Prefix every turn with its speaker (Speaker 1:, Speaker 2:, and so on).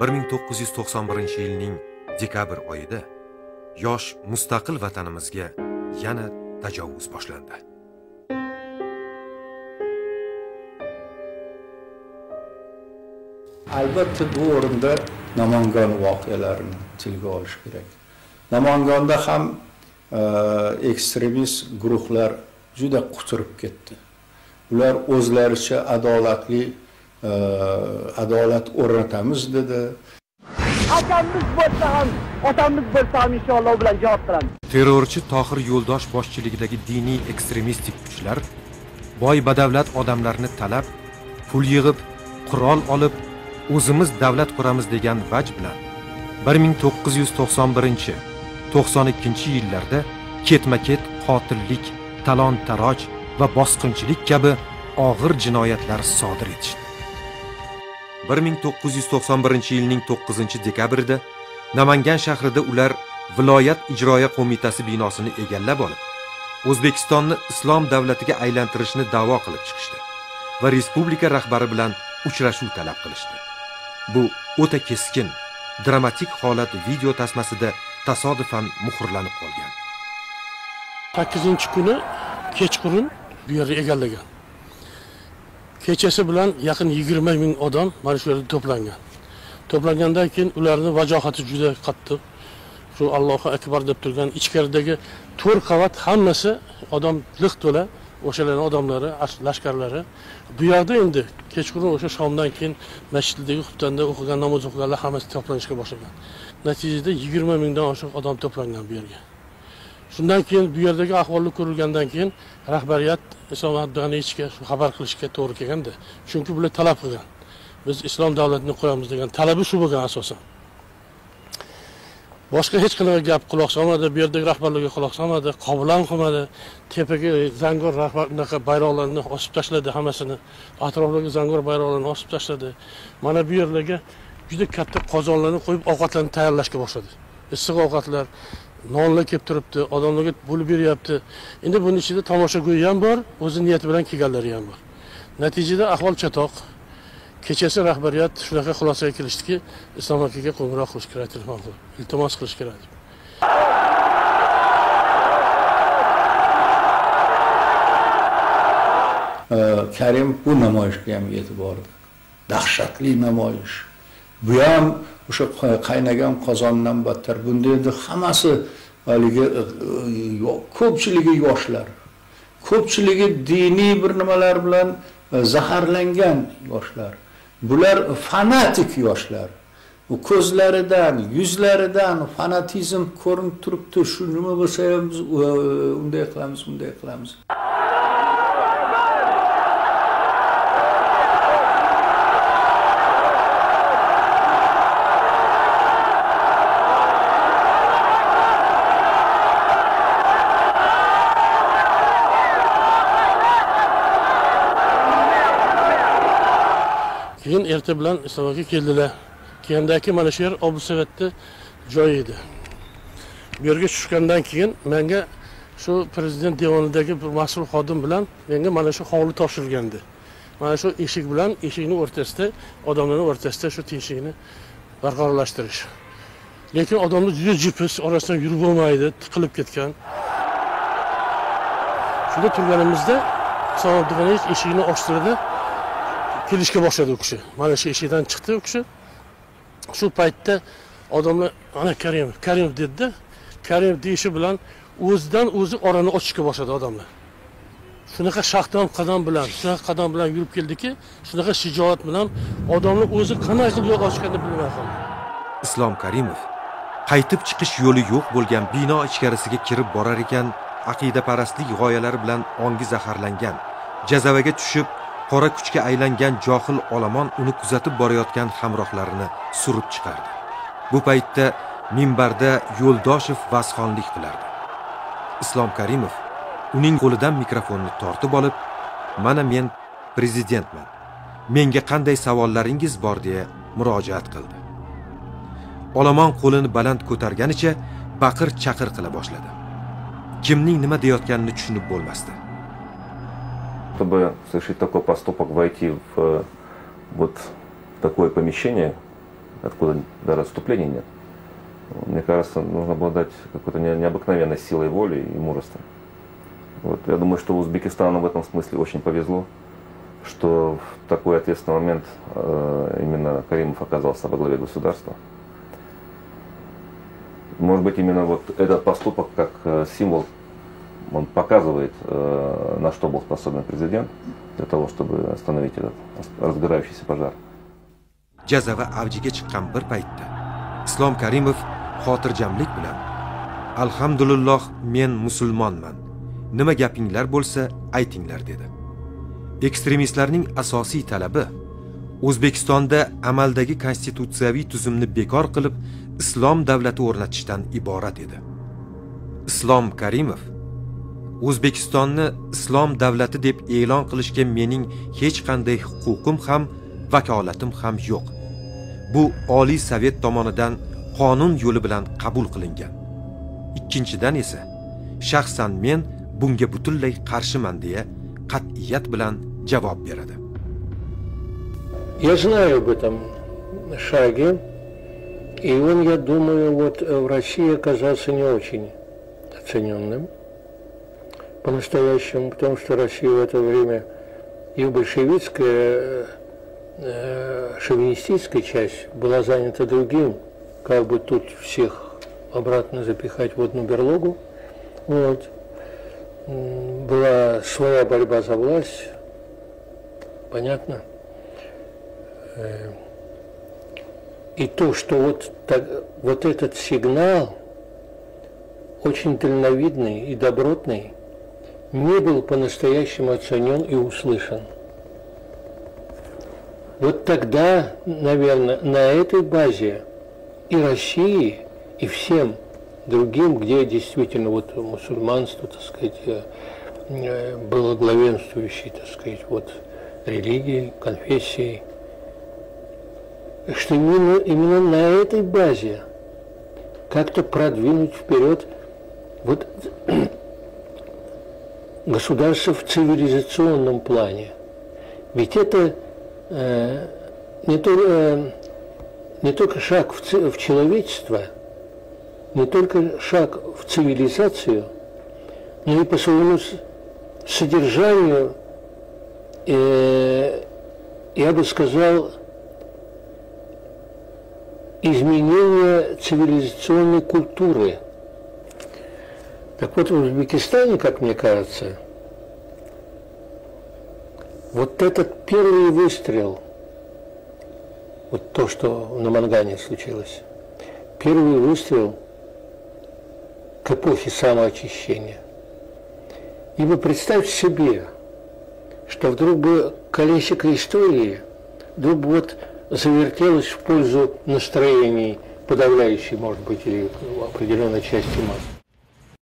Speaker 1: 1991 yilning dekabr oyida yosh mustaqil vatanimizga yana tajovuz boshlandi.
Speaker 2: Albatta bu o'rinda namangan voqealarini tilga olish kerak. Namanganda ham e, ekstremist guruhlar juda quturib ketdi. Ular o'zlaricha adolatli adolat o'rnatamiz dedi
Speaker 3: akamiz bo'lsa ham otamiz bo'lsa ham inshaalloh bilan javob qilamiz
Speaker 1: terrorchi tohir yo'ldosh boshchiligidagi diniy ekstremistik kuchlar boy badavlat odamlarni talab pul yig'ib qurol olib o'zimiz davlat quramiz degan vaj bilan 1991 92 yillarda ketma ket qotillik talon taroj va bosqinchilik kabi og'ir jinoyatlar sodir etishdi 1991 yilning 9 dekabrida namangan shahrida ular viloyat ijroiya qo'mitasi binosini egallab olib o'zbekistonni islom davlatiga aylantirishni da'vo qilib chiqishdi va respublika rahbari bilan uchrashuv talab qilishdi. Bu o'ta keskin dramatik holat video tasmasida tasodifan muhrlanib qolgan.
Speaker 4: Sakkizinchi kuni kechqurun bu yerni egallagan. Kechasi bilan yaqin yigirma ming odam mana shu yerda to'plangan. To'plangandan keyin ularni vajohati juda qattiq. Shu allohu akbar deb turgan ichkaridagi to'rt qavat hammasi odam liq to'la o'shalarni odamlari lashkarlari. Bu yoqda endi kechqurun o'sha shomdan keyin masjiddagi xubtanda o'qigan namoz o'qiganlar hammasi to'planishga boshlagan. Natijada yigirma mingdan oshiq odam to'plangan bu yerga. Shundan keyin bu yerdagi ahvolni ko'rilgandan keyin rahbariyat islom abdug'aniyevичga xabar qilishga to'g'ri kelganda chunki bular talab qilgan biz islom davlatini quramiz degan talabi shu bo'lgan asosan. Boshqa hech qanaqa gap quloq solmadi bu yerdagi rahbarlarga quloq solmadi qabul ham qilmadi. Tepaga zangor rahbar unaqa bayroqlarni osib tashladi hammasini atrofdagi zangor bayroqlarni osib tashladi. Mana bu yerlarga juda katta qozonlarni qo'yib ovqatlarni tayyorlashga boshladi. Issiq ovqatlar nonlar kelib turibdi odamlarga bo'lib beryapti. Endi buni ichida tomoshago'yi ham bor o'zi niyati bilan kelganlari ham bor. Natijada ahvol chatoq. Kechasi rahbariyat shunaqa xulosaga kelishdiki islom akaga qo'ng'iroq qilish kerak telefon qilib iltimos qilish kerak. Deb
Speaker 2: karim bu namoyishga ham yetib bordi dahshatli namoyish. Bu ham o'sha qaynagan qozondan battar. Bunda endi hammasi haligi e, ko'pchiligi yoshlar ko'pchiligi diniy bir nimalar bilan e, zaharlangan yoshlar. Bular fanatik yoshlar. Ko'zlaridan yuzlaridan fanatizm ko'rinib turibdi. Shu nima bo'lsa ham biz e, unday qilamiz bunday qilamiz.
Speaker 4: Keyin erta bilan islom keldilar. Kelgandaki mana shu yer oblsovetni joyi edi. Bu yerga tushgandan keyin menga shu prezident devonidagi bir mas'ul xodim bilan menga mana shu hovli topshirilgandi. Mana shu eshik bilan eshikni o'rtasida odamlarni o'rtasida shu tinchlikni barqarorlashtirish. Lekin odamlar juda jipis orasidan yurib bo'lmaydi tiqilib ketgan. Shunda turganimizda islom eshigini eshikni ochtirdi. Kelishga boshladi u kishi. Mana shu eshikdan chiqdi u kishi. Shu paytda odamlar ana karimov karimov dedida karimov deyishi bilan o'zidan o'zi orani ochishga boshladi odamlar. Shunaqa shahdam qadam bilan shunaqa qadam bilan yurib keldiki shunaqa shijoat bilan odamlar o'zi qanday qilib yo'l ochganini bilmay qoldi.
Speaker 1: Islom karimov qaytib chiqish yo'li yo'q bo'lgan bino ichkarisiga kirib borar ekan aqidaparastlik g'oyalari bilan ongi zaharlangan jazavaga tushib qora kuchga aylangan johil olomon uni kuzatib borayotgan hamrohlarini surib chiqardi. Bu paytda minbarda yo'ldoshev vazxonlik qilardi. Islom karimov uning qo'lidan mikrofonni tortib olib mana men prezidentman. Menga qanday savollaringiz bor? deya murojaat qildi. Olomon qo'lini baland ko'targanicha baqir chaqir qila boshladi. Kimning nima deyotganini tushunib bo'lmasdi.
Speaker 5: Чтобы совершить такой поступок, войти в вот такое помещение, откуда даже отступления нет, мне кажется, нужно обладать какой-то необыкновенной силой воли и мужеством. Вот. Я думаю, что Узбекистану в этом смысле очень повезло, что в такой ответственный момент э, именно Каримов оказался во главе государства. Может быть, именно вот этот поступок как э, символ, он показывает, э, на что был способен президент для того, чтобы остановить этот разгорающийся пожар.
Speaker 1: jazava avjiga chiqqan bir paytda islom karimov xotirjamlik bilan alhamdulillah men musulmonman nima gapinglar bo'lsa aytinglar dedi ekstremistlarning asosiy talabi o'zbekistonda amaldagi konstitutsiyaviy tuzumni bekor qilib islom davlati o'rnatishdan iborat edi islom karimov o'zbekistonni islom davlati deb e'lon qilishga mening hech qanday huquqim ham vakolatim ham yo'q. Bu oliy sovet tomonidan qonun yo'li bilan qabul qilingan. Ikkinchidan esa shaxsan men bunga butunlay qarshiman deya qat'iyat bilan javob beradi.
Speaker 6: Я знаю об этом шаге, и он, я думаю, вот э, в России оказался не очень оцененным. По-настоящему, потому что Россия в это время и большевистская, э, шовинистическая часть была занята другим, как бы тут всех обратно запихать в одну берлогу. Вот. Была своя борьба за власть, понятно. Э, и то, что вот, так, вот этот сигнал, очень дальновидный и добротный, не был по-настоящему оценен и услышан. Вот тогда, наверное, на этой базе и России, и всем другим, где действительно вот мусульманство, так сказать, э, э, было главенствующей, так сказать, вот религией, конфессией, что именно, именно на этой базе как-то продвинуть вперед вот государство в цивилизационном плане. Ведь это э, не, то, э, не только шаг в, в человечество, не только шаг в цивилизацию, но и по своему содержанию, э, я бы сказал, изменение цивилизационной культуры. Так вот, в Узбекистане, как мне кажется, вот этот первый выстрел, вот то, что на Мангане случилось, первый выстрел к эпохе самоочищения. Ибо представьте себе, что вдруг бы колесико истории вдруг бы вот завертелось в пользу настроений подавляющей, может быть, или определенной части масс.